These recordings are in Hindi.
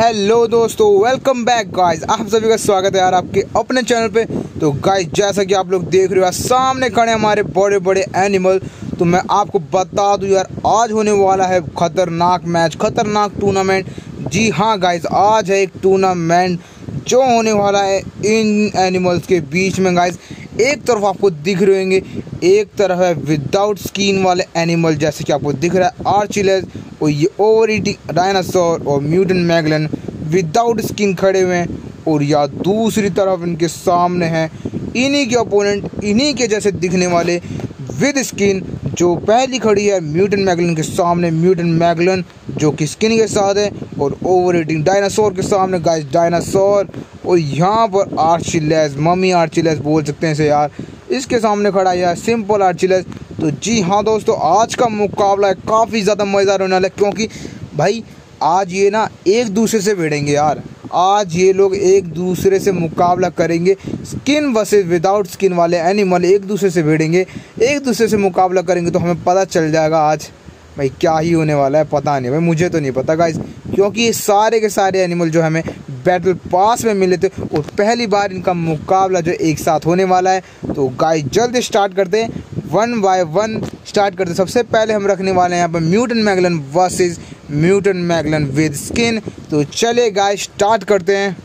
हेलो दोस्तों वेलकम बैक गाइस आप सभी का स्वागत है यार आपके अपने चैनल पे। तो गाइस जैसा कि आप लोग देख रहे हो सामने खड़े हमारे बड़े बड़े एनिमल तो मैं आपको बता दूँ यार, आज होने वाला है खतरनाक मैच खतरनाक टूर्नामेंट जी हाँ गाइस आज है एक टूर्नामेंट जो होने वाला है इन एनिमल्स के बीच में गाइस एक तरफ़ आपको दिख रहे होंगे, एक तरफ़ है विदाउट स्किन वाले एनिमल जैसे कि आपको दिख रहा है आर्चिलेस और ये ओवर ईटिंग डायनासोर और म्यूटन मैगलन विदाउट स्किन खड़े हुए हैं और या दूसरी तरफ़ इनके सामने हैं, इन्हीं के अपोनेंट इन्हीं के जैसे दिखने वाले विद स्किन जो पहली खड़ी है म्यूटन मैगलन के सामने म्यूटन मैगलन जो कि स्किन के साथ है और ओवर ईटिंग डायनासोर के सामने गाइस डायनासोर और यहाँ पर आर्चिलेस मम्मी आर्चिलेस बोल सकते हैं इसे यार. इसके सामने खड़ा है यार सिंपल आर्चिलेस तो जी हाँ दोस्तों, आज का मुकाबला है, काफ़ी ज़्यादा मज़ेदार होने वाला है, क्योंकि भाई, आज ये ना एक दूसरे से भिड़ेंगे यार. आज ये लोग एक दूसरे से मुकाबला करेंगे स्किन वर्सेस विदाउट स्किन वाले एनिमल एक दूसरे से भिड़ेंगे, एक दूसरे से मुकाबला करेंगे तो हमें पता चल जाएगा आज. भाई, क्या ही होने वाला है, पता नहीं, भाई, मुझे तो नहीं पता गाइस क्योंकि ये सारे के सारे एनिमल जो हमें बैटल पास में मिले थे, और पहली बार इनका मुकाबला जो एक साथ होने वाला है तो गाइस जल्द स्टार्ट करते हैं वन बाय वन स्टार्ट करते सबसे पहले हम रखने वाले हैं यहाँ पर म्यूटन मैगलन वर्सेस म्यूटन मैगलन विद स्किन तो चले गाय स्टार्ट करते हैं।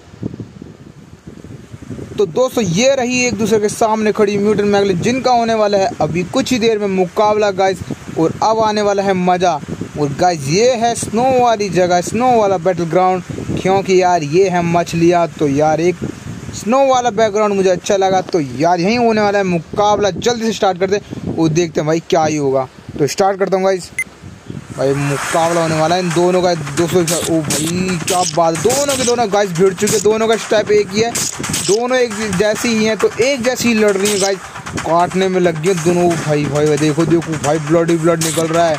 तो दोस्तों, ये रही एक दूसरे के सामने खड़ी म्यूटन मैगलन जिनका होने वाला है अभी कुछ ही देर में मुकाबला गाइस और अब आने वाला है मज़ा। और गाइस ये है स्नो वाली जगह स्नो वाला बैटल ग्राउंड क्योंकि यार, ये है मछलियाँ। तो यार, एक स्नो वाला बैकग्राउंड मुझे अच्छा लगा। तो यार, यहीं होने वाला है मुकाबला। जल्दी से स्टार्ट करते वो देखते हैं भाई क्या ही होगा। तो स्टार्ट करता हूँ गाइस भाई, मुकाबला होने वाला है। इन दोनों का दोस्तों ओ भाई, क्या बात। दोनों के दोनों गाइस भिड़ चुके दोनों का स्टेप एक ही है। दोनों एक जैसी ही हैं। तो एक जैसी ही लड़ रही है गाइस काटने में लग गए दोनों भाई भाई भाई, देखो देखो, भाई ब्लड ही ब्लड निकल रहा है।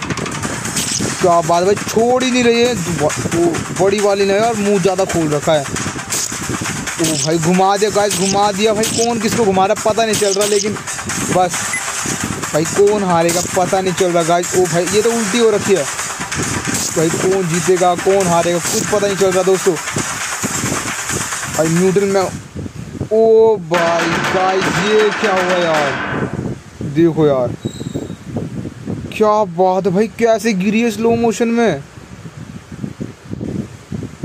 क्या बात भाई, छोड़ ही नहीं रही है। तो बड़ी वाली ने और मुँह ज़्यादा खोल रखा है। ओ भाई, घुमा दिया गाइस घुमा दिया। भाई, कौन किसको घुमा रहा पता नहीं चल रहा, लेकिन बस। भाई, कौन हारेगा? पता नहीं चल रहा गाइस ओ भाई, ये तो उल्टी हो रखी है। भाई, कौन जीतेगा, कौन हारेगा? कुछ पता नहीं चल रहा, दोस्तों। भाई, न्यूट्रल में ओ भाई गाइस ये क्या हुआ यार? देखो यार। क्या बात भाई, कैसे गिरी है स्लो मोशन में?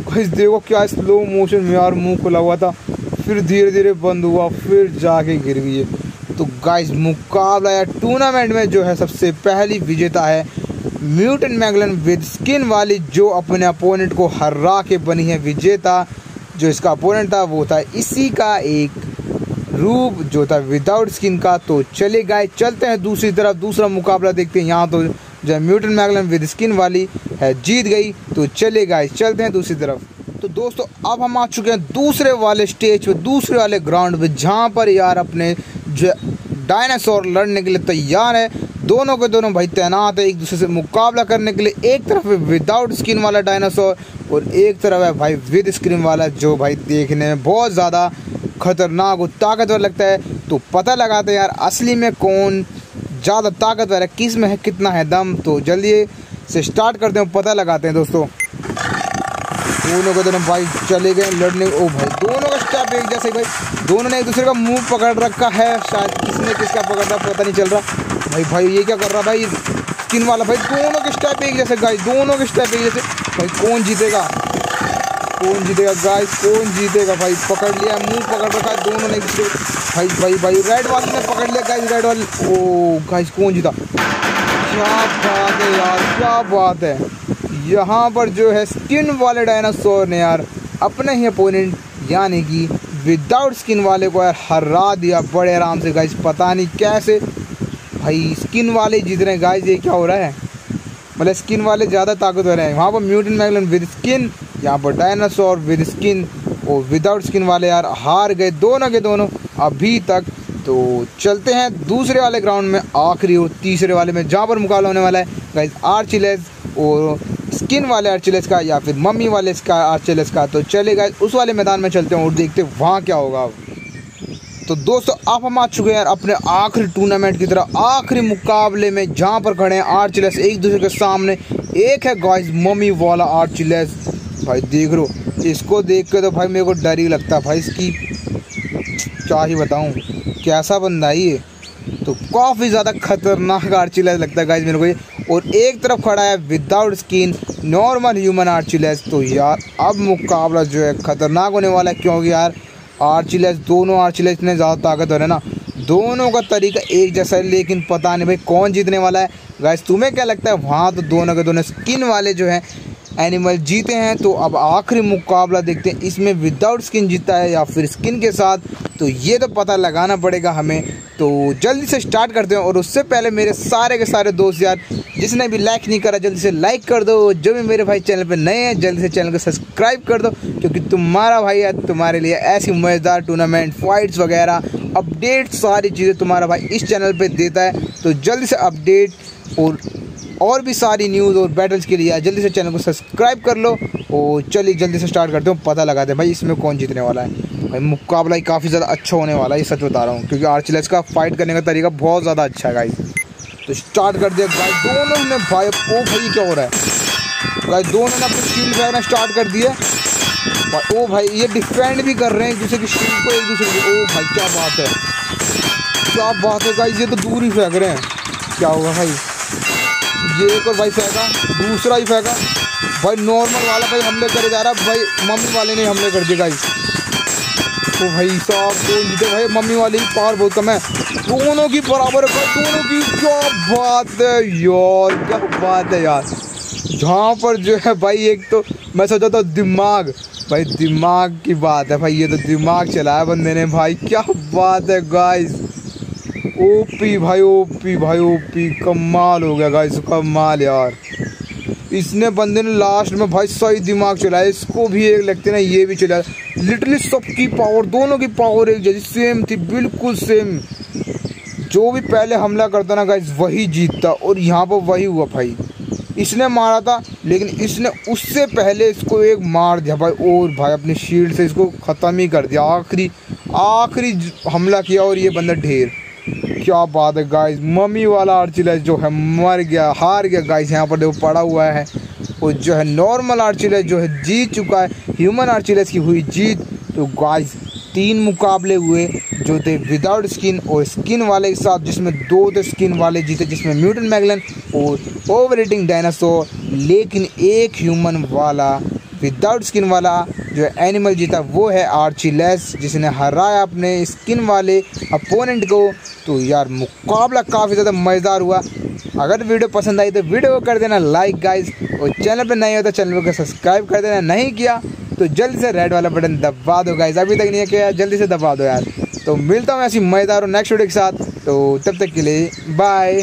गाइस देखो क्या स्लो मोशन में यार मुँह खुला हुआ था। फिर धीरे धीरे बंद हुआ, फिर जाके गिर गई है तो गाइस मुकाबला या टूर्नामेंट में जो है सबसे पहली विजेता है म्यूटन मैगलन विद स्किन वाली, जो अपने अपोनेंट को हरा के बनी है विजेता। जो इसका अपोनेंट था, वो था इसी का एक रूप जो था विदाउट स्किन का तो चले गए। चलते हैं दूसरी तरफ़, दूसरा मुकाबला देखते हैं। यहाँ तो जो म्यूटन मैगलन विद स्किन वाली है, जीत गई तो चले गए। चलते हैं दूसरी तरफ़। तो दोस्तों, अब हम आ चुके हैं दूसरे वाले स्टेज पे, दूसरे वाले ग्राउंड पे, जहाँ पर यार अपने जो डायनासोर लड़ने के लिए तैयार है। दोनों के दोनों भाई तैनात है, एक दूसरे से मुकाबला करने के लिए। एक तरफ़ है विदाउट स्क्रीन वाला डायनासोर और एक तरफ़ है भाई विद स्क्रीन वाला जो भाई देखने में बहुत ज़्यादा खतरनाक और ताकतवर लगता है। तो पता लगाते हैं यार, असली में कौन ज़्यादा ताकतवर है, किसमें है, कितना है दम। तो जल्दी से स्टार्ट करते हैं पता लगाते हैं दोस्तों। दोनों के दोनों भाई चले गए लड़ने। ओ भाई, दोनों का स्टेप एक जैसे भाई, दोनों ने एक दूसरे का मुँह पकड़ रखा है, शायद किसने किसका पकड़ा पता नहीं चल रहा। भाई भाई, ये क्या कर रहा भाई? स्किन वाला भाई, दोनों के स्टेप एक जैसे गाइस दोनों के स्टेप एक जैसे। भाई, कौन जीतेगा? कौन जीतेगा गाइस कौन जीतेगा? भाई, पकड़ लिया, मुँह पकड़ रखा है दोनों ने भाई भाई भाई रेड वाले ने पकड़ लिया गाइस रेड वाले ओ गाइस कौन जीता? क्या बात है यार, क्या बात है। यहाँ पर जो है स्किन वाले डायनासोर ने यार, अपने ही अपोनेंट यानी कि विदाउट स्किन वाले को यार, हरा दिया, बड़े आराम से गाइस पता नहीं कैसे भाई स्किन वाले जीत रहे हैं गाइस ये क्या हो रहा है? मतलब स्किन वाले ज़्यादा ताकतवर हैं। वहाँ पर म्यूटन मैगलन विद स्किन यहाँ पर डायनासोर विद स्किन और विदाउट स्किन वाले यार हार गए दोनों के दोनों अभी तक। तो चलते हैं दूसरे वाले ग्राउंड में, आखिरी और तीसरे वाले में, जहाँ पर मुकाबला होने वाला है। गाइस आर्चिलेस और स्किन वाले आर्चिलेस का या फिर मम्मी वाले इसका आर्चिलेस का तो चलेगा उस वाले मैदान में चलते हैं और देखते वहाँ क्या होगा। तो दोस्तों, आप हम आ चुके हैं अपने आखिरी टूर्नामेंट की तरह, आखिरी मुकाबले में, जहाँ पर खड़े हैं आर्चिलेस एक दूसरे के सामने। एक है गाइस मम्मी वाला आर्चिलेस भाई देख लो इसको देख के तो भाई मेरे को डर ही लगता है। भाई इसकी, क्या ही बताऊँ, कैसा बंदा ये? तो काफ़ी ज़्यादा खतरनाक आर्चिलेस लगता है गाइज़ मेरे को ये। और एक तरफ़ खड़ा है विदाउट स्किन नॉर्मल ह्यूमन आर्चिलेस तो यार, अब मुकाबला जो है खतरनाक होने वाला है, क्योंकि यार आर्चिलेस, दोनों आर्चिलेस इतने ज़्यादा ताकतवर है ना। दोनों का तरीका एक जैसा है, लेकिन पता नहीं भाई कौन जीतने वाला है। गैस तुम्हें क्या लगता है, वहाँ तो दोनों के दोनों स्किन वाले जो हैं एनिमल जीते हैं? तो अब आखिरी मुकाबला देखते हैं, इसमें विदाउट स्किन जीता है या फिर स्किन के साथ तो ये तो पता लगाना पड़ेगा हमें। तो जल्दी से स्टार्ट करते हैं और उससे पहले मेरे सारे के सारे दोस्त यार, जिसने भी लाइक नहीं करा, जल्दी से लाइक कर दो। जो भी मेरे भाई चैनल पे नए हैं, जल्दी से चैनल को सब्सक्राइब कर दो, क्योंकि तुम्हारा भाई है तुम्हारे लिए ऐसी मज़ेदार टूर्नामेंट फाइट्स वगैरह अपडेट सारी चीज़ें तुम्हारा भाई इस चैनल पर देता है। तो जल्दी से अपडेट और और भी सारी न्यूज़ और बैटल्स के लिए जल्दी से चैनल को सब्सक्राइब कर लो। और चलिए जल्दी से स्टार्ट करते हो पता लगाते हैं भाई इसमें कौन जीतने वाला है। भाई, मुकाबला ही काफ़ी ज़्यादा अच्छा होने वाला है, ये सच बता रहा हूँ, क्योंकि आर्चलेस का फाइट करने का तरीका बहुत ज़्यादा अच्छा है गाइस तो स्टार्ट कर दिया भाई दोनों ने भाई, ओ भाई, क्या हो रहा है? भाई दोनों ने अपनी शील्ड फेंकना स्टार्ट कर दिया भाई, ओ भाई, ये डिफेंड भी कर रहे हैं एक दूसरे की शील्ड को, एक दूसरे की ओ भाई, क्या बात है। क्या बात है गाइस ये तो दूर ही फेंक रहे हैं। क्या होगा भाई? ये एक और भाई फेंका, दूसरा ही फेंका। भाई नॉर्मल वाला भाई हमले करे जा रहा है, भाई मम्मी वाले ने हमले कर दिए भाई तो भाई साहब तो जीते भाई, मम्मी वाले की पावर बहुत कम है। दोनों की बराबर है, दोनों की, क्या बात है यार, क्या बात है यार। जहाँ पर जो है भाई, एक तो मैं सोचा था दिमाग, भाई दिमाग की बात है भाई, ये तो दिमाग चलाया बंदे ने भाई, क्या बात है गाइस ओपी भाई ओपी भाई ओपी कमाल हो गया गाइस कमाल यार। इसने बंदे ने लास्ट में भाई सही दिमाग चलाया, इसको भी एक लगते ना ये भी चला। लिटरली सबकी पावर, दोनों की पावर एक जैसी सेम थी, बिल्कुल सेम जो भी पहले हमला करता ना गाइस वही जीतता और यहाँ पर वही हुआ भाई। इसने मारा था, लेकिन इसने उससे पहले इसको एक मार दिया भाई, और भाई अपने शील्ड से इसको ख़त्म ही कर दिया। आखिरी आखिरी हमला किया और ये बंदा ढेर। क्या बात है गाइस मम्मी वाला आर्चिलेस जो है मर गया, हार गया। गाइस यहाँ पर देखो, पड़ा हुआ है। और जो है नॉर्मल आर्चिलेस जो है जीत चुका है। ह्यूमन आर्चिलेस की हुई जीत। तो गाइस तीन मुकाबले हुए जो थे विदाउट स्किन और स्किन वाले के साथ, जिसमें दो थे स्किन वाले जीते, जिसमें म्यूटन मैगलन और ओवर रेटिंग डायनासोर लेकिन एक ह्यूमन वाला विदाउट स्किन वाला जो एनिमल जीता, वो है आर्चिलेस जिसने हराया अपने स्किन वाले अपोनेंट को। तो यार मुकाबला काफ़ी ज़्यादा मज़ेदार हुआ। अगर वीडियो पसंद आई तो वीडियो को कर देना लाइक गाइज़ और चैनल पर नहीं हो तो चैनल को सब्सक्राइब कर देना। नहीं किया तो जल्दी से रेड वाला बटन दबा दो गाइज़ अभी तक नहीं किया, जल्दी से दबा दो यार। तो मिलता हूँ ऐसी मज़ेदार और नेक्स्ट वीडियो के साथ। तो तब तक के लिए बाय